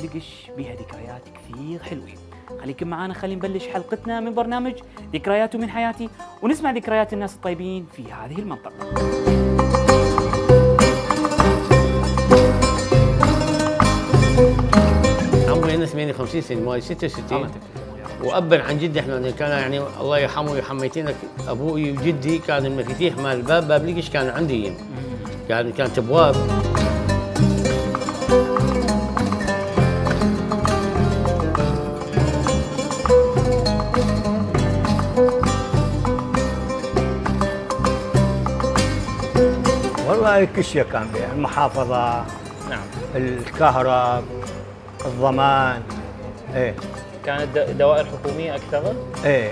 القش بها ذكريات كثير حلوين خليكم معانا خلينا نبلش حلقتنا من برنامج ذكريات من حياتي ونسمع ذكريات الناس الطيبين في هذه المنطقة. عمري أنا 58 سنة مواليد 66 وأبا عن جدي إحنا كان يعني الله يرحمه ويحميتنا أبوي وجدي كان المفاتيح مال الباب باب لقش كان عندي. كان كانت أبواب. والله كل شيء كان بها المحافظة نعم. الكهرب الضمان إيه. كانت دوائر حكومية أكثر؟ إيه.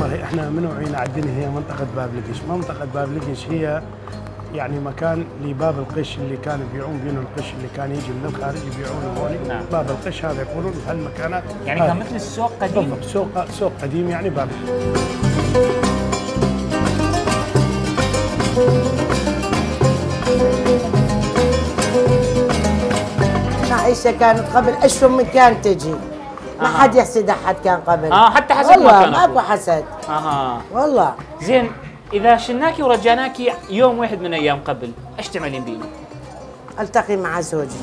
والله إحنا منوعين عندنا هي منطقة باب لقش، منطقة باب لقش هي يعني مكان لباب القش اللي كانوا يبيعون بينه القش اللي كان يجي من الخارج يبيعونه هون نعم. باب القش هذا يقولون هالمكانات. يعني. كان مثل السوق قديم. بالضبط سوق سوق قديم يعني باب. عائشة كانت قبل أشهر من كان تجي. ما. حد يحسد أحد كان قبل. آه، حتى حسد ما والله كان أكو. ماكو حسد. أها. والله. زين. إذا شلناكي ورجعناكي يوم واحد من أيام قبل إيش تعملين بيه؟ ألتقي مع زوجي